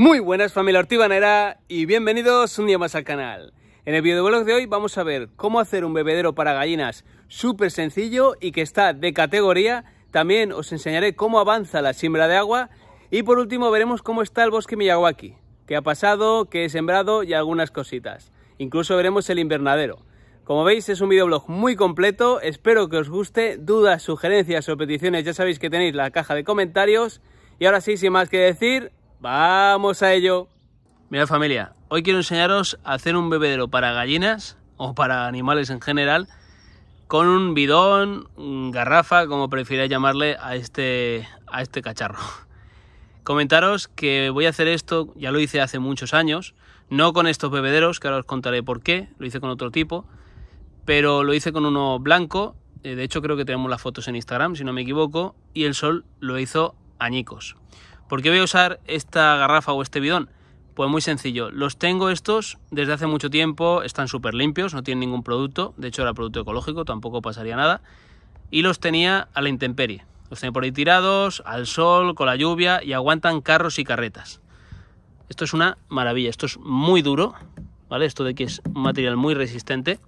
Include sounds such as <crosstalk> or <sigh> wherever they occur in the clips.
Muy buenas familia Ortibanera y bienvenidos un día más al canal. En el videoblog de hoy vamos a ver cómo hacer un bebedero para gallinas súper sencillo y que está de categoría. También os enseñaré cómo avanza la siembra de agua y por último veremos cómo está el bosque Miyawaki, qué ha pasado, qué he sembrado y algunas cositas. Incluso veremos el invernadero. Como veis es un videoblog muy completo, espero que os guste, dudas, sugerencias o peticiones ya sabéis que tenéis la caja de comentarios. Y ahora sí, sin más que decir, ¡vamos a ello! Mirad familia, hoy quiero enseñaros a hacer un bebedero para gallinas o para animales en general con un bidón, garrafa, como prefiráis llamarle a este, a este cacharro. Comentaros que voy a hacer esto, ya lo hice hace muchos años, no con estos bebederos, que ahora os contaré por qué, lo hice con otro tipo, pero lo hice con uno blanco, eh, de hecho creo que tenemos las fotos en Instagram, si no me equivoco, y el sol lo hizo añicos. ¿Por qué voy a usar esta garrafa o este bidón? Pues muy sencillo, los tengo estos desde hace mucho tiempo, están súper limpios, no tienen ningún producto, de hecho era producto ecológico, tampoco pasaría nada, y los tenía a la intemperie. Los tenía por ahí tirados, al sol, con la lluvia, y aguantan carros y carretas. Esto es una maravilla, esto es muy duro, ¿vale? Esto de que es un material muy resistente.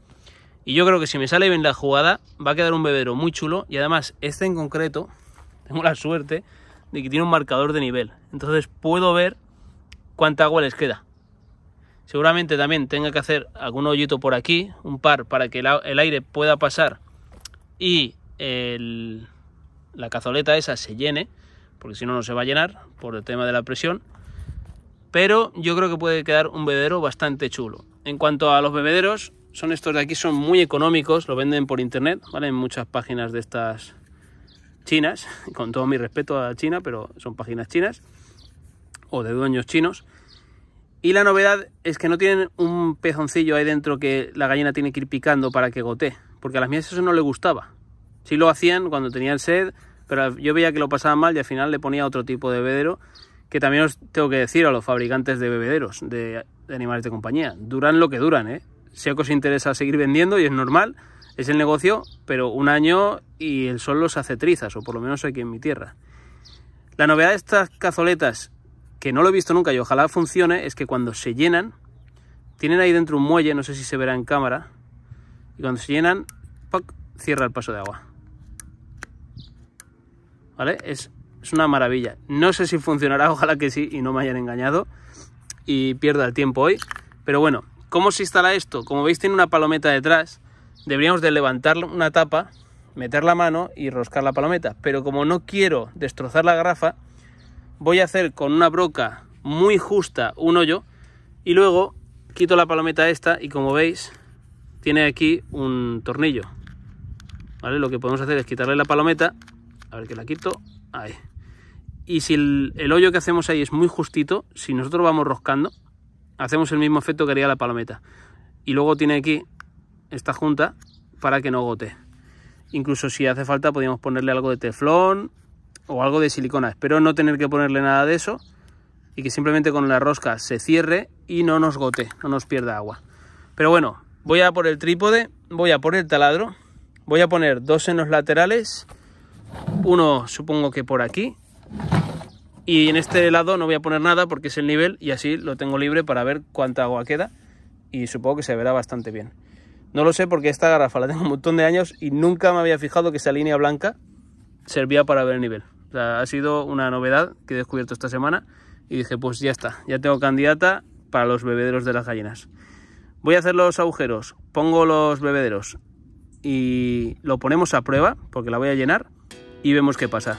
Y yo creo que si me sale bien la jugada, va a quedar un bebedero muy chulo. Y además, este en concreto, <laughs> tengo la suerte de que tiene un marcador de nivel. Entonces puedo ver cuánta agua les queda. Seguramente también tenga que hacer algún hoyito por aquí, un par, para que el aire pueda pasar y la cazoleta esa se llene, porque si no, no se va a llenar por el tema de la presión. Pero yo creo que puede quedar un bebedero bastante chulo. En cuanto a los bebederos, son estos de aquí, son muy económicos, lo venden por internet, ¿vale? En muchas páginas de estas chinas, <laughs> con todo mi respeto a China, pero son páginas chinas o de dueños chinos. Y la novedad es que no tienen un pezoncillo ahí dentro que la gallina tiene que ir picando para que gotee, porque a las mías eso no le gustaba. Sí lo hacían cuando tenían sed, pero yo veía que lo pasaban mal y al final le ponía otro tipo de bebedero, que también os tengo que decir a los fabricantes de bebederos, de, animales de compañía, duran lo que duran, ¿eh? Si os interesa seguir vendiendo y es normal, es el negocio, pero un año y el sol los hace trizas, o por lo menos aquí en mi tierra. La novedad de estas cazoletas que no lo he visto nunca y ojalá funcione, es que cuando se llenan, tienen ahí dentro un muelle, no sé si se verá en cámara, y cuando se llenan, cierra el paso de agua. ¿Vale? Es, es una maravilla. No sé si funcionará, <laughs> ojalá que sí y no me hayan engañado y pierda el tiempo hoy. Pero bueno, ¿cómo se instala esto? Como veis tiene una palometa detrás, deberíamos de levantar una tapa, meter la mano y roscar la palometa. Pero como no quiero destrozar la garrafa, voy a hacer con una broca muy justa un hoyo y luego quito la palometa esta y como veis tiene aquí un tornillo. ¿vale? lo que podemos hacer es quitarle la palometa. A ver que la quito. Ahí. Y si el, el hoyo que hacemos ahí es muy justito si nosotros vamos roscando hacemos el mismo efecto que haría la palometa. Y luego tiene aquí esta junta para que no gote incluso si hace falta podríamos ponerle algo de teflón o algo de silicona. Espero no tener que ponerle nada de eso y que simplemente con la rosca se cierre y no nos gote, no nos pierda agua. Pero bueno, voy a por el trípode, voy a por el taladro, voy a poner dos en los laterales, uno supongo que por aquí y en este lado no voy a poner nada porque es el nivel y así lo tengo libre para ver cuánta agua queda y supongo que se verá bastante bien. No lo sé porque esta garrafa la tengo un montón de años y nunca me había fijado que esa línea blanca servía para ver el nivel ha sido una novedad que he descubierto esta semana y dije, pues ya está, ya tengo candidata para los bebederos de las gallinas. Voy a hacer los agujeros, pongo los bebederos y lo ponemos a prueba porque la voy a llenar y vemos qué pasa.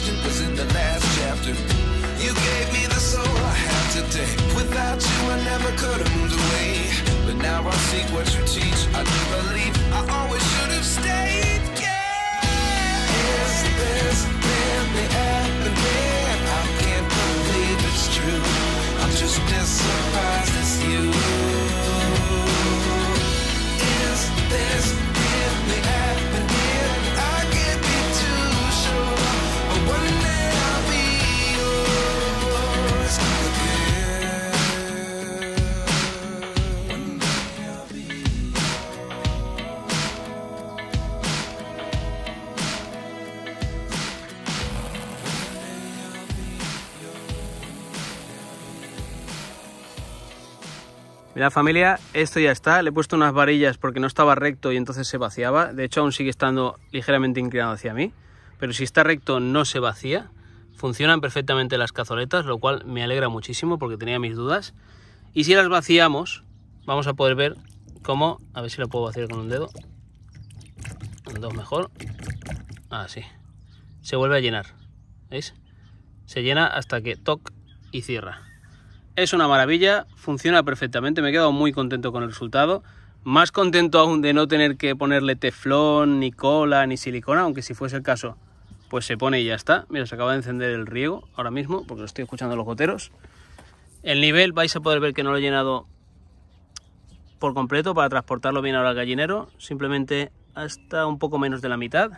see what you teach. I do believe I always should have stayed. Yeah. Is this really happening? I can't believe it's true. I'm just as Mira familia, esto ya está. Le he puesto unas varillas porque no estaba recto y entonces se vaciaba. De hecho aún sigue estando ligeramente inclinado hacia mí. Pero si está recto no se vacía. Funcionan perfectamente las cazoletas, lo cual me alegra muchísimo porque tenía mis dudas. Y si las vaciamos, vamos a poder ver cómo... A ver si lo puedo vaciar con un dedo. Dos mejor. Así. Se vuelve a llenar. ¿Veis? Se llena hasta que toc y cierra. Es una maravilla, funciona perfectamente, me he quedado muy contento con el resultado. Más contento aún de no tener que ponerle teflón, ni cola, ni silicona, aunque si fuese el caso, pues se pone y ya está. Mira, se acaba de encender el riego ahora mismo, porque estoy escuchando los goteros. El nivel vais a poder ver que no lo he llenado por completo para transportarlo bien ahora al gallinero, simplemente hasta un poco menos de la mitad.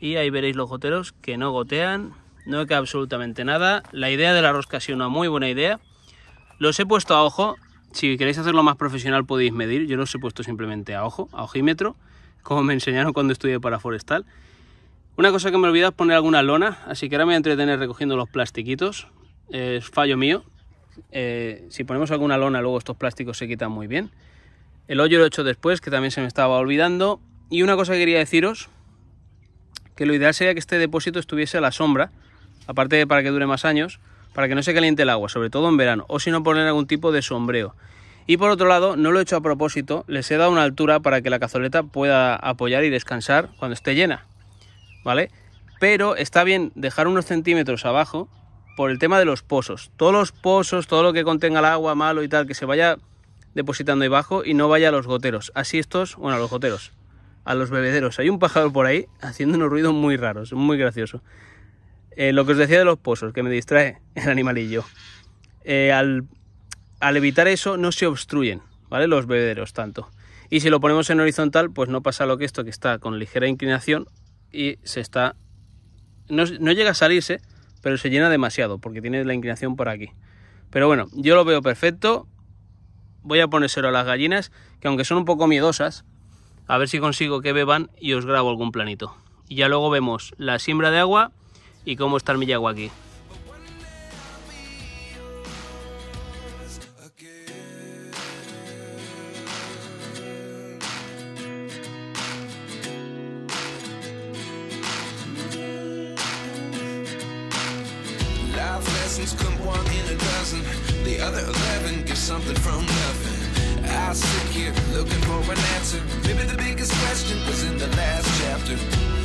Y ahí veréis los goteros que no gotean, no queda absolutamente nada. La idea de la rosca ha sido una muy buena idea. Los he puesto a ojo. Si queréis hacerlo más profesional podéis medir. Yo los he puesto simplemente a ojo, a ojímetro, como me enseñaron cuando estudié para forestal. Una cosa que me he olvidado es poner alguna lona, así que ahora me voy a entretener recogiendo los plastiquitos. Es fallo mío. Eh, si ponemos alguna lona luego estos plásticos se quitan muy bien. El hoyo lo he hecho después, que también se me estaba olvidando. Y una cosa que quería deciros, que lo ideal sería que este depósito estuviese a la sombra, aparte de para que dure más años, para que no se caliente el agua, sobre todo en verano, o si no poner algún tipo de sombreo. Y por otro lado, no lo he hecho a propósito, les he dado una altura para que la cazoleta pueda apoyar y descansar cuando esté llena, ¿vale? Pero está bien dejar unos centímetros abajo por el tema de los pozos. Todos los pozos, todo lo que contenga el agua malo y tal, que se vaya depositando ahí abajo y no vaya a los goteros. Así estos, bueno, a los goteros, a los bebederos. Hay un pájaro por ahí haciendo unos ruidos muy raros, muy gracioso. Eh, lo que os decía de los pozos, que me distrae <laughs> el animalillo. Eh, al, al, evitar eso no se obstruyen, ¿vale? Los bebederos tanto. Y si lo ponemos en horizontal, pues no pasa lo que esto, que está con ligera inclinación y se está... No, no llega a salirse, pero se llena demasiado, porque tiene la inclinación por aquí. Pero bueno, yo lo veo perfecto. Voy a ponérselo a las gallinas, que aunque son un poco miedosas, a ver si consigo que beban y os grabo algún planito. Y ya luego vemos la siembra de agua y cómo está el millagua aquí. Life lessons come one in a dozen. The other eleven get something from nothing. I sit here looking for an answer. Maybe the biggest question was in the last chapter.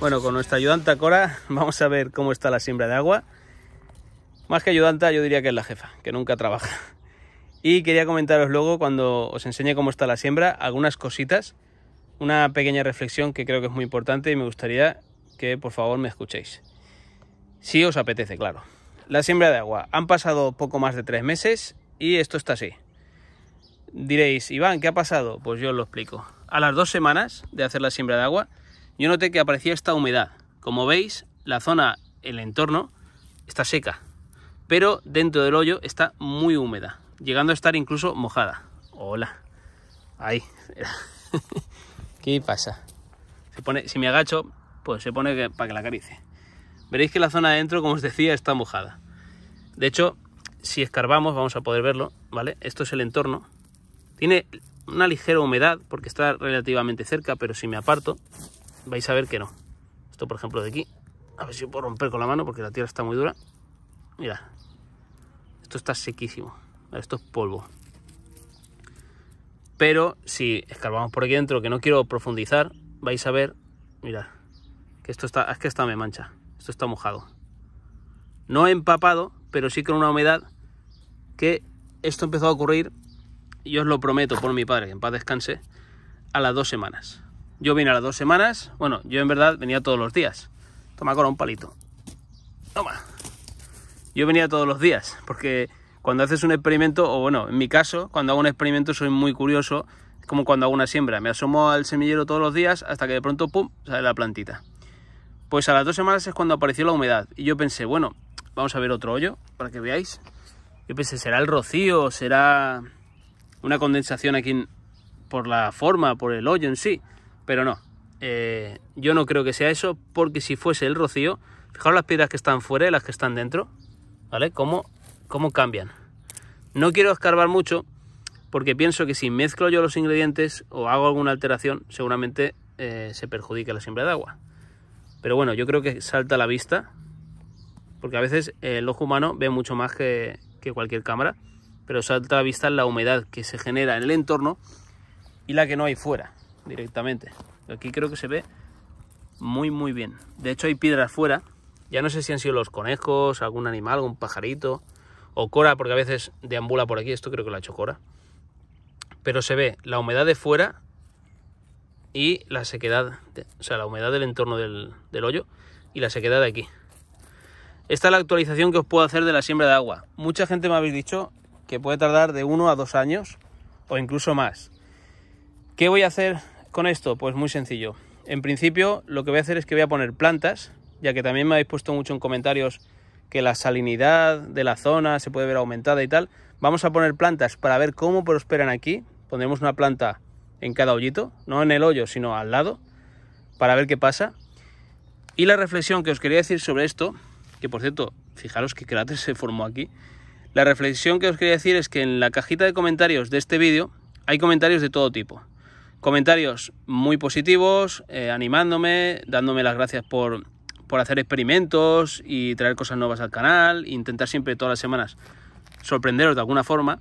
Bueno, con nuestra ayudanta Cora vamos a ver cómo está la siembra de agua. Más que ayudanta, yo diría que es la jefa, que nunca trabaja. Y quería comentaros luego, cuando os enseñe cómo está la siembra, algunas cositas, una pequeña reflexión que creo que es muy importante y me gustaría que por favor me escuchéis. Si os apetece, claro. La siembra de agua. Han pasado poco más de tres meses y esto está así. Diréis, Iván, ¿qué ha pasado? Pues yo os lo explico. A las dos semanas de hacer la siembra de agua, yo noté que aparecía esta humedad. Como veis, la zona, el entorno, está seca, pero dentro del hoyo está muy húmeda, llegando a estar incluso mojada. Hola. Ahí. <laughs> ¿Qué pasa? Se pone, si me agacho, pues se pone para que la acaricie. Veréis que la zona de dentro, como os decía, está mojada. De hecho, si escarbamos vamos a poder verlo, ¿vale? Esto es el entorno. Tiene una ligera humedad porque está relativamente cerca, pero si me aparto vais a ver que no. Esto por ejemplo de aquí, a ver si puedo romper con la mano porque la tierra está muy dura. Mira, esto está sequísimo, esto es polvo. Pero si escarbamos por aquí dentro, que no quiero profundizar, vais a ver, mirad, que esto está, es que esta me mancha, esto está mojado. No empapado, pero sí con una humedad que esto empezó a ocurrir, y os lo prometo por mi padre, que en paz descanse, a las dos semanas. Yo vine a las dos semanas, bueno, yo en verdad venía todos los días. Toma con un palito. Toma. Yo venía todos los días, porque cuando haces un experimento, o bueno, en mi caso, cuando hago un experimento soy muy curioso, como cuando hago una siembra, me asomo al semillero todos los días hasta que de pronto, ¡pum!, sale la plantita. Pues a las dos semanas es cuando apareció la humedad y yo pensé, bueno, vamos a ver otro hoyo para que veáis. Yo pensé, ¿será el rocío? ¿Será una condensación aquí por la forma, por el hoyo en sí? Pero no, eh, yo no creo que sea eso, porque si fuese el rocío, fijaros las piedras que están fuera y las que están dentro, ¿vale? ¿Cómo cómo cambian. No quiero escarbar mucho porque pienso que si mezclo yo los ingredientes o hago alguna alteración, seguramente eh, se perjudique la siembra de agua. Pero bueno, yo creo que salta a la vista, porque a veces el ojo humano ve mucho más que, que cualquier cámara, pero salta a la vista la humedad que se genera en el entorno y la que no hay fuera directamente. Aquí creo que se ve muy muy bien. De hecho hay piedras fuera, ya no sé si han sido los conejos, algún animal, algún pajarito, o Cora, porque a veces deambula por aquí, esto creo que lo ha hecho Cora. Pero se ve la humedad de fuera y la sequedad, o sea, la humedad del entorno del, del hoyo y la sequedad de aquí. Esta es la actualización que os puedo hacer de la siembra de agua. Mucha gente me habéis dicho que puede tardar de uno a dos años o incluso más. ¿Qué voy a hacer con esto? Pues muy sencillo. En principio lo que voy a hacer es que voy a poner plantas, ya que también me habéis puesto mucho en comentarios que la salinidad de la zona se puede ver aumentada y tal. Vamos a poner plantas para ver cómo prosperan aquí. Pondremos una planta en cada hoyito, no en el hoyo, sino al lado, para ver qué pasa. Y la reflexión que os quería decir sobre esto, que por cierto, fijaros que cráter se formó aquí. La reflexión que os quería decir es que en la cajita de comentarios de este vídeo hay comentarios de todo tipo. Comentarios muy positivos, eh, animándome, dándome las gracias por por hacer experimentos y traer cosas nuevas al canal, intentar siempre todas las semanas sorprenderos de alguna forma.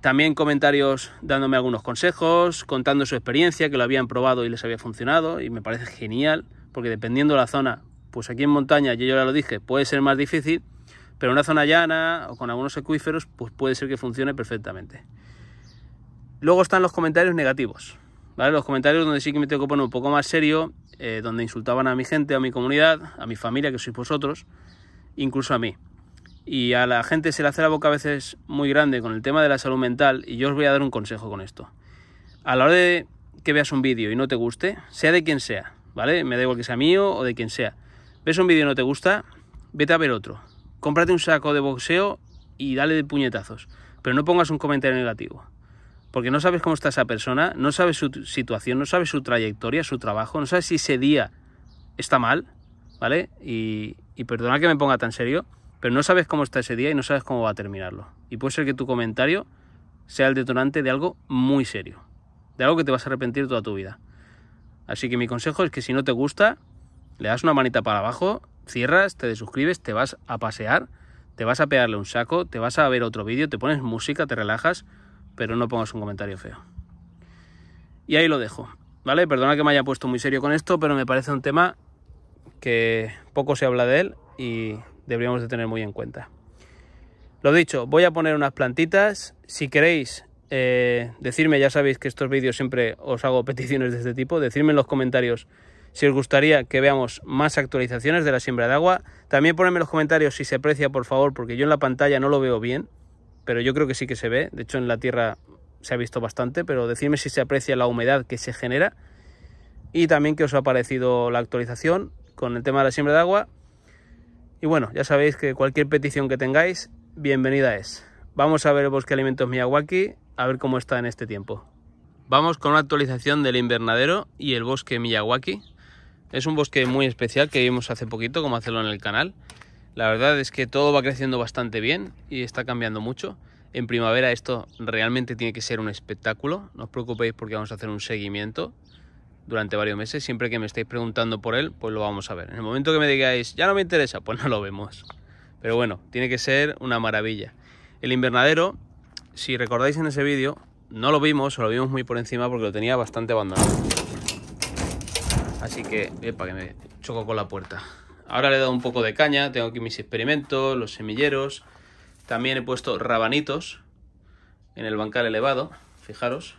También comentarios dándome algunos consejos, contando su experiencia, que lo habían probado y les había funcionado, y me parece genial, porque dependiendo de la zona, pues aquí en montaña, yo ya lo dije, puede ser más difícil, pero en una zona llana o con algunos acuíferos, pues puede ser que funcione perfectamente. Luego están los comentarios negativos, ¿vale? Los comentarios donde sí que me tengo que poner un poco más serio eh, donde insultaban a mi gente, a mi comunidad, a mi familia, que sois vosotros, incluso a mí. Y a la gente se le hace la boca a veces muy grande con el tema de la salud mental y yo os voy a dar un consejo con esto. A la hora de que veas un vídeo y no te guste, sea de quien sea, ¿vale? Me da igual que sea mío o de quien sea. Ves un vídeo y no te gusta, vete a ver otro. Cómprate un saco de boxeo y dale de puñetazos. Pero no pongas un comentario negativo porque no sabes cómo está esa persona, no sabes su situación, no sabes su trayectoria, su trabajo, no sabes si ese día está mal, ¿vale? Y, y perdona que me ponga tan serio, pero no sabes cómo está ese día y no sabes cómo va a terminarlo. Y puede ser que tu comentario sea el detonante de algo muy serio, de algo que te vas a arrepentir toda tu vida. Así que mi consejo es que si no te gusta, le das una manita para abajo, cierras, te desuscribes, te vas a pasear, te vas a pegarle un saco, te vas a ver otro vídeo, te pones música, te relajas, pero no pongas un comentario feo. Y ahí lo dejo, ¿vale? Perdona que me haya puesto muy serio con esto, pero me parece un tema que poco se habla de él y deberíamos de tener muy en cuenta. Lo dicho, voy a poner unas plantitas. Si queréis eh, decirme, ya sabéis que estos vídeos siempre os hago peticiones de este tipo, decirme en los comentarios si os gustaría que veamos más actualizaciones de la siembra de agua. También ponedme en los comentarios si se aprecia, por favor, porque yo en la pantalla no lo veo bien pero yo creo que sí que se ve. De hecho, en la tierra se ha visto bastante, pero decidme si se aprecia la humedad que se genera y también qué os ha parecido la actualización con el tema de la siembra de agua. Y bueno, ya sabéis que cualquier petición que tengáis, bienvenida es. Vamos a ver el bosque de alimentos Miyawaki, a ver cómo está en este tiempo. Vamos con una actualización del invernadero y el bosque Miyawaki. Es un bosque muy especial que vimos hace poquito, como hacerlo en el canal. La verdad es que todo va creciendo bastante bien y está cambiando mucho. En primavera esto realmente tiene que ser un espectáculo. No os preocupéis porque vamos a hacer un seguimiento durante varios meses. Siempre que me estéis preguntando por él, pues lo vamos a ver. En el momento que me digáis, ya no me interesa, pues no lo vemos. Pero bueno, tiene que ser una maravilla. El invernadero, si recordáis en ese vídeo, no lo vimos, o lo vimos muy por encima porque lo tenía bastante abandonado. Así que, para que me choco con la puerta. Ahora le he dado un poco de caña, tengo aquí mis experimentos, los semilleros. También he puesto rabanitos en el bancal elevado, fijaros.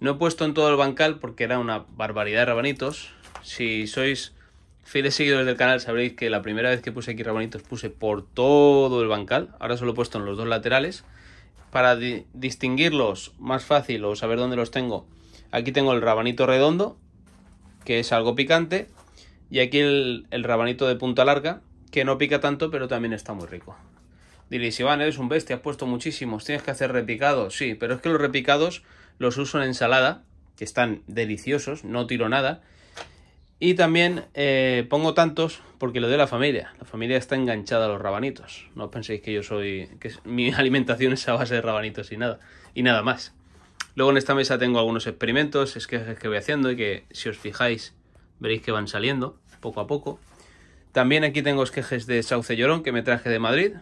No he puesto en todo el bancal porque era una barbaridad de rabanitos. Si sois fieles seguidores del canal sabréis que la primera vez que puse aquí rabanitos puse por todo el bancal. Ahora solo he puesto en los dos laterales. Para distinguirlos más fácil o saber dónde los tengo, aquí tengo el rabanito redondo, que es algo picante. Y aquí el, el rabanito de punta larga, que no pica tanto, pero también está muy rico. Diréis, Iván, eres un bestia, has puesto muchísimos, tienes que hacer repicados. Sí, pero es que los repicados los uso en ensalada, que están deliciosos, no tiro nada. Y también eh, pongo tantos porque lo de la familia. La familia está enganchada a los rabanitos. No penséis que yo soy. que mi <laughs> alimentación es a base de rabanitos y nada. Y nada más. Luego en esta mesa tengo algunos experimentos, es que, que voy haciendo y que si os fijáis veréis que van saliendo poco a poco. También aquí tengo esquejes de sauce llorón que me traje de Madrid.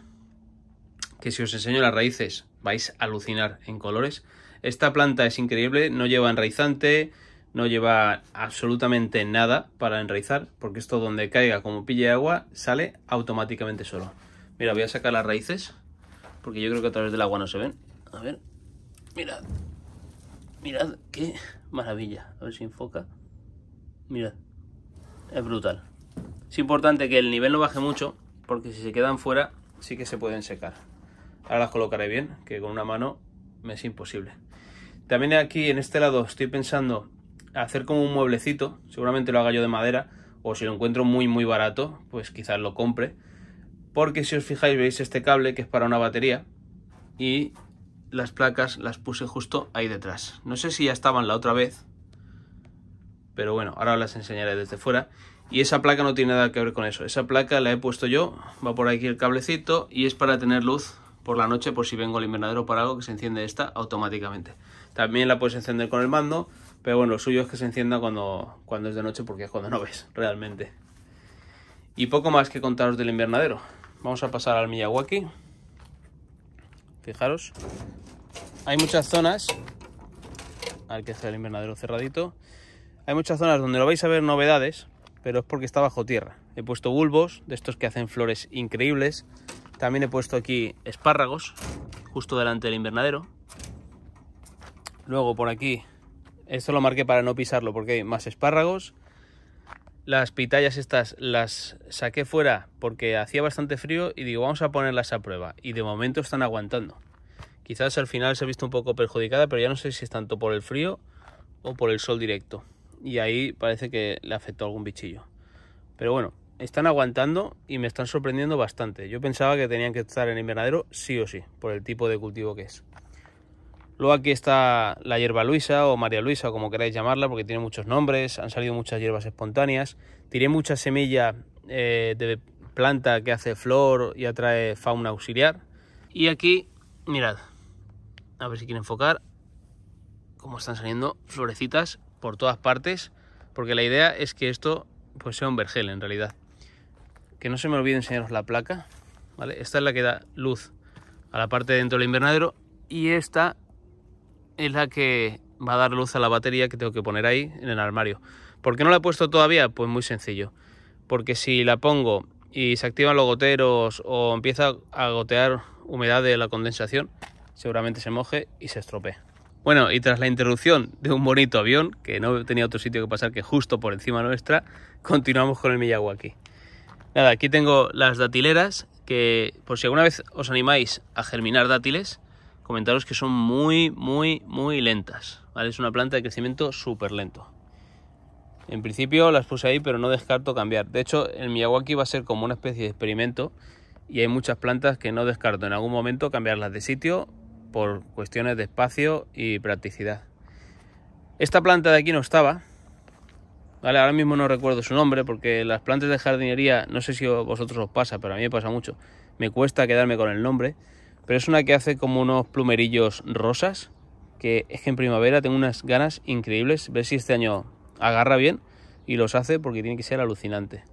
Que si os enseño las raíces vais a alucinar en colores. Esta planta es increíble, no lleva enraizante, no lleva absolutamente nada para enraizar, porque esto donde caiga como pille agua sale automáticamente solo. Mira, voy a sacar las raíces, porque yo creo que a través del agua no se ven. A ver, mirad, mirad qué maravilla. A ver si enfoca. Mirad, es brutal. Es importante que el nivel no baje mucho, porque si se quedan fuera sí que se pueden secar. Ahora las colocaré bien, que con una mano me es imposible. También aquí en este lado estoy pensando hacer como un mueblecito, seguramente lo haga yo de madera, o si lo encuentro muy muy barato, pues quizás lo compre. Porque si os fijáis veis este cable que es para una batería y las placas las puse justo ahí detrás. No sé si ya estaban la otra vez, pero bueno, ahora las enseñaré desde fuera. Y esa placa no tiene nada que ver con eso. Esa placa la he puesto yo, va por aquí el cablecito y es para tener luz por la noche por si vengo al invernadero para algo que se enciende esta automáticamente. También la puedes encender con el mando, pero bueno, lo suyo es que se encienda cuando, cuando es de noche porque es cuando no ves realmente. Y poco más que contaros del invernadero. Vamos a pasar al Miyawaki. Fijaros. Hay muchas zonas. Hay que hacer el invernadero cerradito. Hay muchas zonas donde lo vais a ver novedades, pero es porque está bajo tierra. He puesto bulbos, de estos que hacen flores increíbles. También he puesto aquí espárragos, justo delante del invernadero. Luego por aquí, esto lo marqué para no pisarlo porque hay más espárragos. Las pitayas estas las saqué fuera porque hacía bastante frío y digo, vamos a ponerlas a prueba. Y de momento están aguantando. Quizás al final se ha visto un poco perjudicada, pero ya no sé si es tanto por el frío o por el sol directo. Y ahí parece que le afectó algún bichillo. Pero bueno, están aguantando y me están sorprendiendo bastante. Yo pensaba que tenían que estar en invernadero sí o sí, por el tipo de cultivo que es. Luego aquí está la hierba luisa o María Luisa, como queráis llamarla, porque tiene muchos nombres, han salido muchas hierbas espontáneas. Tiré mucha semilla eh, de planta que hace flor y atrae fauna auxiliar. Y aquí, mirad, a ver si quieren enfocar, cómo están saliendo florecitas por todas partes, porque la idea es que esto pues sea un vergel en realidad. Que no se me olvide enseñaros la placa, ¿vale? Esta es la que da luz a la parte dentro del invernadero y esta es la que va a dar luz a la batería que tengo que poner ahí en el armario. ¿Por qué no la he puesto todavía? Pues muy sencillo. Porque si la pongo y se activan los goteros o empieza a gotear humedad de la condensación, seguramente se moje y se estropee. Bueno, y tras la interrupción de un bonito avión, que no tenía otro sitio que pasar que justo por encima nuestra, continuamos con el Miyawaki. Nada, aquí tengo las datileras, que por si alguna vez os animáis a germinar dátiles, comentaros que son muy, muy, muy lentas. Es una planta de crecimiento súper lento. En principio las puse ahí, pero no descarto cambiar. De hecho, el Miyawaki va a ser como una especie de experimento y hay muchas plantas que no descarto en algún momento cambiarlas de sitio por cuestiones de espacio y practicidad. Esta planta de aquí no estaba, ¿vale? Ahora mismo no recuerdo su nombre porque las plantas de jardinería, no sé si a vosotros os pasa, pero a mí me pasa mucho. Me cuesta quedarme con el nombre, pero es una que hace como unos plumerillos rosas, que es que en primavera tengo unas ganas increíbles, ver si este año agarra bien y los hace porque tiene que ser alucinante.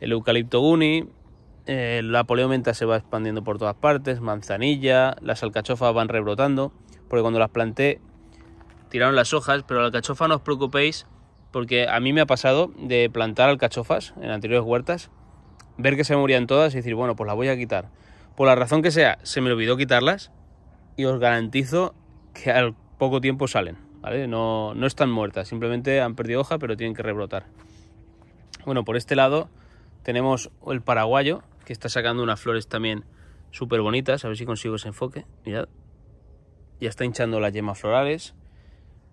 El eucalipto guni, eh, la poleomenta se va expandiendo por todas partes, manzanilla, las alcachofas van rebrotando, porque cuando las planté tiraron las hojas, pero la alcachofa no os preocupéis, porque a mí me ha pasado de plantar alcachofas en anteriores huertas, ver que se morían todas y decir, bueno, pues las voy a quitar. Por la razón que sea, se me olvidó quitarlas y os garantizo que al poco tiempo salen. No, no están muertas, simplemente han perdido hoja, pero tienen que rebrotar. Bueno, por este lado tenemos el paraguayo, que está sacando unas flores también súper bonitas. A ver si consigo ese enfoque. Mirad. Ya está hinchando las yemas florales.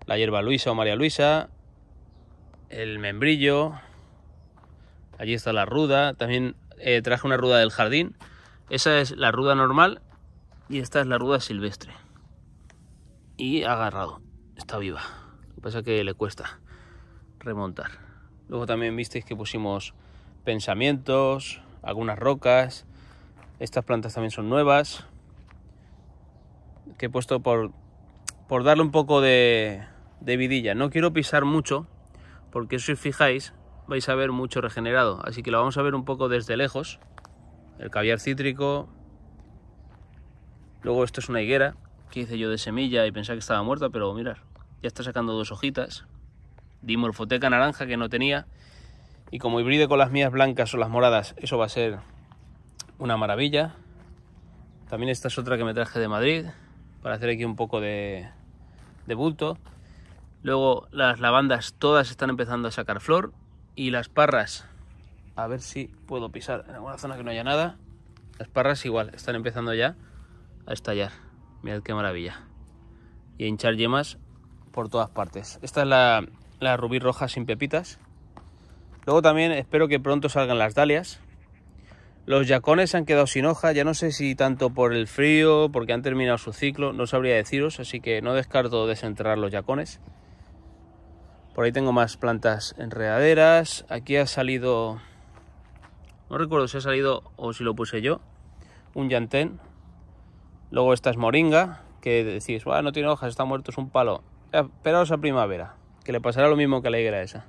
La hierba Luisa o María Luisa. El membrillo. Allí está la ruda. También eh, traje una ruda del jardín. Esa es la ruda normal. Y esta es la ruda silvestre. Y agarrado. Está viva. Lo que pasa es que le cuesta remontar. Luego también visteis que pusimos pensamientos, algunas rocas. Estas plantas también son nuevas. Que he puesto por, por darle un poco de, de vidilla. No quiero pisar mucho, porque si os fijáis, vais a ver mucho regenerado. Así que lo vamos a ver un poco desde lejos. El caviar cítrico. Luego esto es una higuera que hice yo de semilla y pensaba que estaba muerta, pero mirar, ya está sacando dos hojitas. Dimorfoteca naranja que no tenía y como hibride con las mías blancas o las moradas, eso va a ser una maravilla. También esta es otra que me traje de Madrid para hacer aquí un poco de, bulto. Luego las lavandas todas están empezando a sacar flor y las parras, a ver si puedo pisar en alguna zona que no haya nada. Las parras igual, están empezando ya a estallar. Mirad qué maravilla. Y a hinchar yemas por todas partes. Esta es la, la rubí roja sin pepitas. Luego también espero que pronto salgan las dalias. Los yacones se han quedado sin hoja, ya no sé si tanto por el frío, porque han terminado su ciclo, no sabría deciros, así que no descarto desenterrar los yacones. Por ahí tengo más plantas enredaderas. Aquí ha salido, no recuerdo si ha salido o si lo puse yo, un llantén. Luego esta es moringa, que decís, no tiene hojas, está muerto, es un palo. Esperaos a primavera, que le pasará lo mismo que a la higuera esa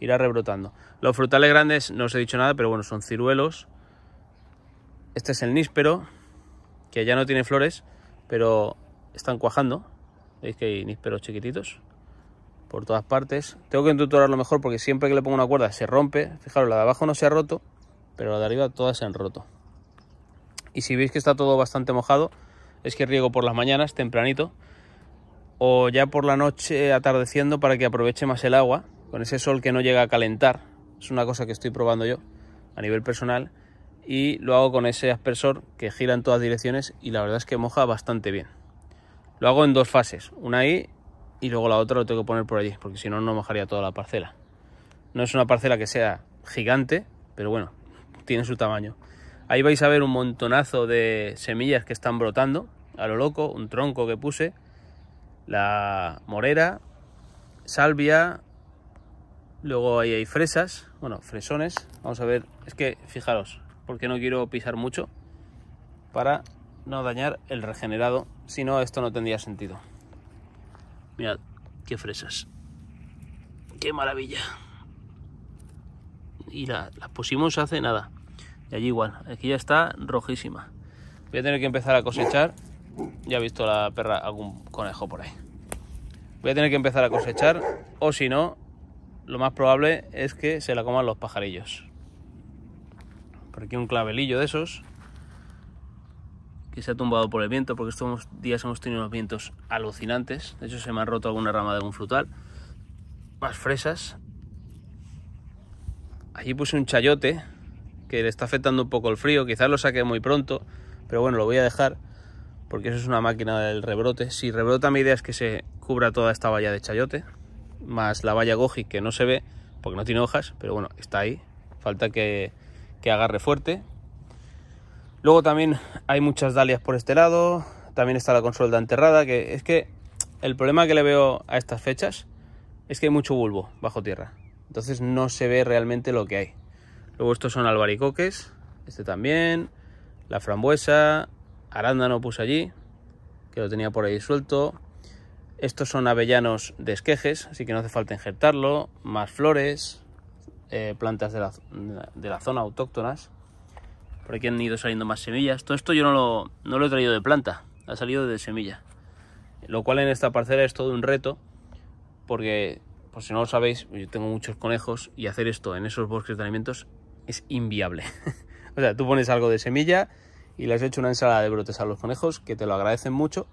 irá rebrotando. Los frutales grandes no os he dicho nada, pero bueno, son ciruelos. Este es el níspero, que ya no tiene flores, pero están cuajando. Veis que hay nísperos chiquititos por todas partes. Tengo que entutorarlo mejor porque siempre que le pongo una cuerda se rompe. Fijaros, la de abajo no se ha roto, pero la de arriba todas se han roto. Y si veis que está todo bastante mojado, es que riego por las mañanas, tempranito, o ya por la noche atardeciendo para que aproveche más el agua con ese sol que no llega a calentar. Es una cosa que estoy probando yo a nivel personal y lo hago con ese aspersor que gira en todas direcciones y la verdad es que moja bastante bien. Lo hago en dos fases, una ahí y luego la otra lo tengo que poner por allí, porque si no, no mojaría toda la parcela. No es una parcela que sea gigante, pero bueno, tiene su tamaño. Ahí vais a ver un montonazo de semillas que están brotando, a lo loco, un tronco que puse, la morera, salvia, Luego ahí hay fresas, bueno, fresones. Vamos a ver, es que fijaros, porque no quiero pisar mucho para no dañar el regenerado, si no esto no tendría sentido. Mirad, qué fresas. Qué maravilla. Y las la pusimos hace nada. Y allí igual, aquí ya está rojísima. Voy a tener que empezar a cosechar. Ya he visto la perra algún conejo por ahí. Voy a tener que empezar a cosechar, o si no, lo más probable es que se la coman los pajarillos. Por aquí un clavelillo de esos que se ha tumbado por el viento porque estos días hemos tenido unos vientos alucinantes. De hecho se me ha roto alguna rama de algún frutal. Más fresas. Allí puse un chayote que le está afectando un poco el frío. Quizás lo saque muy pronto, pero bueno, lo voy a dejar porque eso es una máquina del rebrote. Si rebrota mi idea es que se cubra toda esta valla de chayote más la valla goji que no se ve porque no tiene hojas, pero bueno, está ahí. Falta que, que agarre fuerte. Luego también hay muchas dalias por este lado. También está la consolda enterrada, que es que el problema que le veo a estas fechas es que hay mucho bulbo bajo tierra. Entonces no se ve realmente lo que hay. Luego estos son albaricoques, este también, la frambuesa, arándano puse allí, que lo tenía por ahí suelto. Estos son avellanos de esquejes, así que no hace falta injertarlo. Más flores, eh, plantas de la, de la, zona autóctonas. Por aquí han ido saliendo más semillas. Todo esto yo no lo, no lo he traído de planta, ha salido de semilla. Lo cual en esta parcela es todo un reto, porque, por si no lo sabéis, yo tengo muchos conejos y hacer esto en esos bosques de alimentos es inviable. <laughs> o sea, tú pones algo de semilla y les hecho una ensalada de brotes a los conejos que te lo agradecen mucho,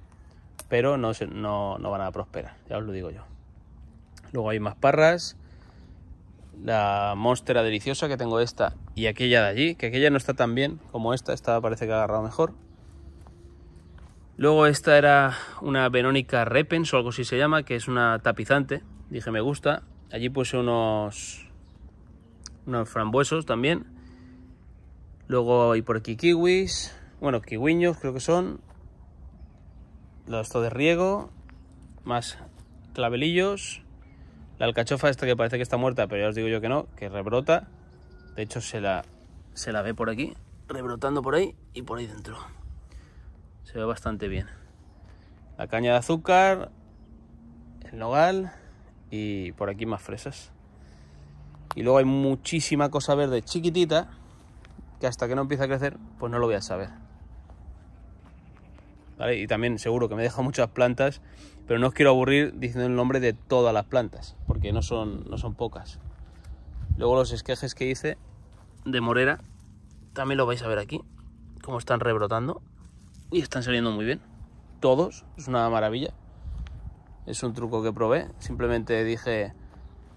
pero no, no, no van a prosperar, ya os lo digo yo. Luego hay más parras, la monstera deliciosa que tengo esta y aquella de allí, que aquella no está tan bien como esta, esta parece que ha agarrado mejor. Luego esta era una Verónica Repens o algo así se llama, que es una tapizante, dije me gusta. Allí puse unos unos frambuesos también. Luego hay por aquí kiwis, bueno, kiwiños creo que son. Esto de riego, más clavelillos. La alcachofa esta que parece que está muerta, pero ya os digo yo que no, que rebrota. De hecho se la, se la ve por aquí, rebrotando por ahí y por ahí dentro. Se ve bastante bien. La caña de azúcar, el nogal y por aquí más fresas. Y luego hay muchísima cosa verde chiquitita que hasta que no empiece a crecer, pues no lo voy a saber. Y también seguro que me deja muchas plantas, pero no os quiero aburrir diciendo el nombre de todas las plantas, porque no son, no son pocas. Luego los esquejes que hice de morera, también lo vais a ver aquí, cómo están rebrotando y están saliendo muy bien. Todos, es una maravilla. Es un truco que probé, simplemente dije,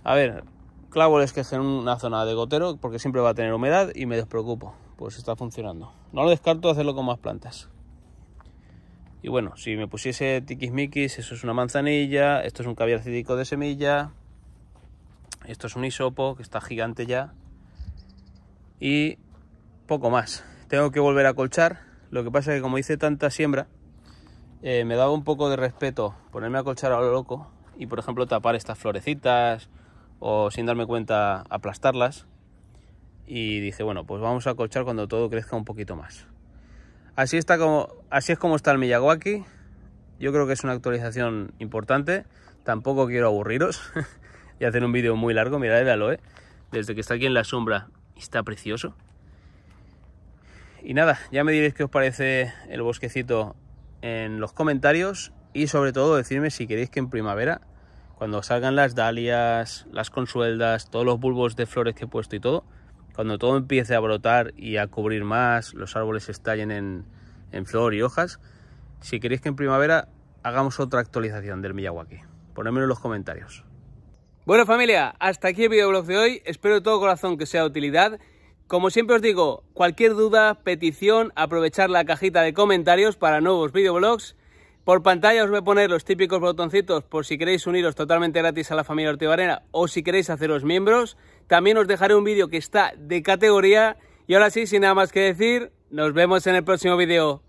a ver, clavo el esqueje en una zona de gotero porque siempre va a tener humedad y me despreocupo. Pues está funcionando. No lo descarto hacerlo con más plantas. Y bueno, si me pusiese tiquismiquis, eso es una manzanilla, esto es un caviar cídico de semilla, esto es un hisopo que está gigante ya y poco más. Tengo que volver a colchar, lo que pasa es que como hice tanta siembra, eh, me daba un poco de respeto ponerme a colchar a lo loco y por ejemplo tapar estas florecitas o sin darme cuenta aplastarlas. Y dije, bueno, pues vamos a colchar cuando todo crezca un poquito más. Así, está como, así es como está el Miyawaki. Yo creo que es una actualización importante. Tampoco quiero aburriros <laughs> y hacer un vídeo muy largo. Mirad el aloe. Desde que está aquí en la sombra está precioso. Y nada, ya me diréis qué os parece el bosquecito en los comentarios. Y sobre todo decirme si queréis que en primavera cuando salgan las dalias, las consueldas, todos los bulbos de flores que he puesto y todo, cuando todo empiece a brotar y a cubrir más, los árboles estallen en, en flor y hojas, si queréis que en primavera hagamos otra actualización del Miyawaki, ponedmelo en los comentarios. Bueno familia, hasta aquí el videoblog de hoy, espero de todo corazón que sea de utilidad. Como siempre os digo, cualquier duda, petición, aprovechar la cajita de comentarios para nuevos videoblogs por pantalla os voy a poner los típicos botoncitos por si queréis uniros totalmente gratis a la familia Ortibarena o si queréis haceros miembros. También os dejaré un vídeo que está de categoría. Y ahora sí, sin nada más que decir, nos vemos en el próximo vídeo.